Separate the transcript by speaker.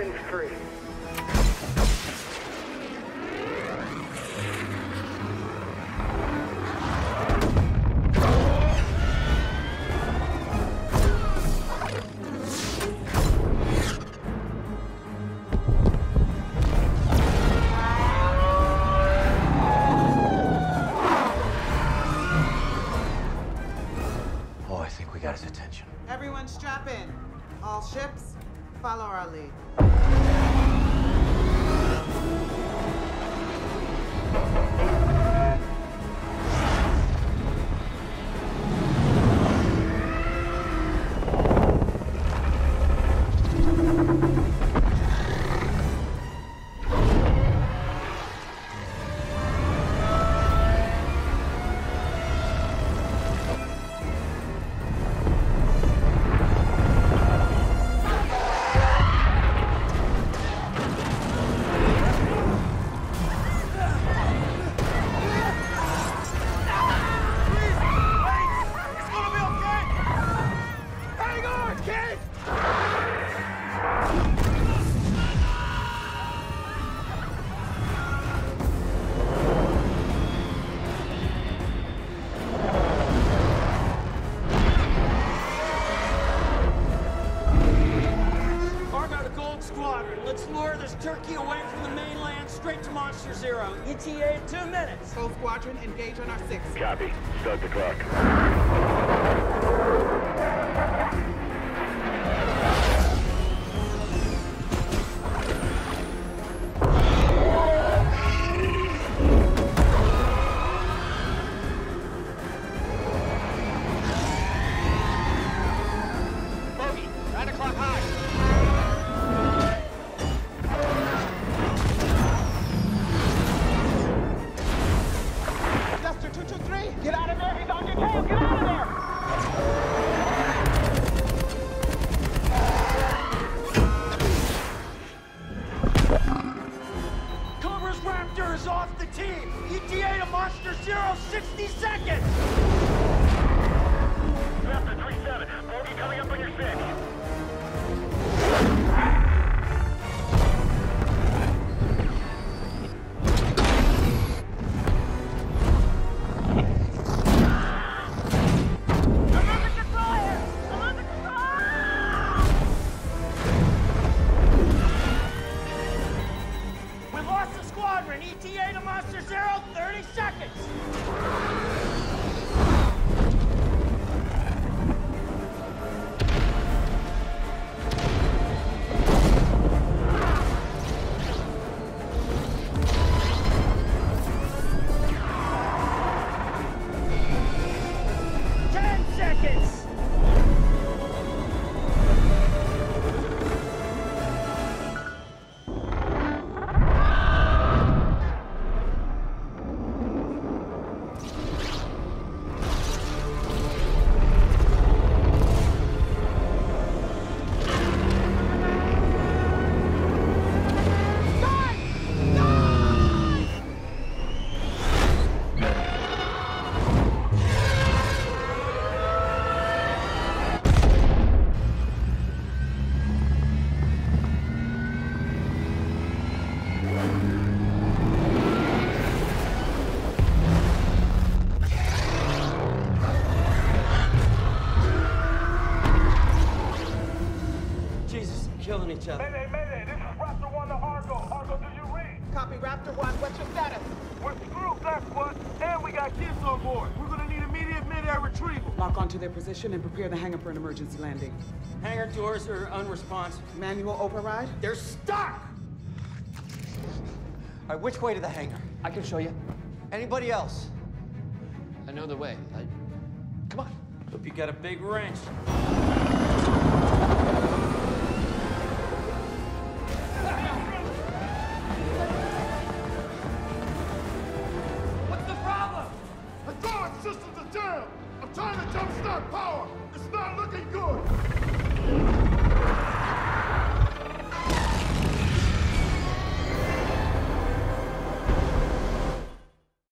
Speaker 1: Weapons free.
Speaker 2: Oh, I think we got his attention.
Speaker 3: Everyone strap in. All ships, follow our lead.
Speaker 4: Squadron. Let's lure this turkey away from the mainland straight to Monster Zero. ETA in two minutes.
Speaker 3: Gold Squadron, engage on our six.
Speaker 5: Copy. Start the clock.
Speaker 4: Zero, 60 seconds. Jesus, each other.
Speaker 5: Mayday, Mayday. This is Raptor 1 to Argo. Argo, do you read?
Speaker 3: Copy Raptor 1. What's your status?
Speaker 5: We're screwed, that's what. And we got kids on board. We're gonna need immediate mid-air retrieval.
Speaker 3: Lock onto their position and prepare the hangar for an emergency landing.
Speaker 4: Hangar doors are unresponsive.
Speaker 3: Manual override?
Speaker 4: They're stuck!
Speaker 2: All right, which way to the hangar?
Speaker 6: I can show you.
Speaker 2: Anybody else?
Speaker 6: I know the way. I... Come on.
Speaker 4: Hope you got a big wrench.
Speaker 5: To jumpstart power. It's not looking good.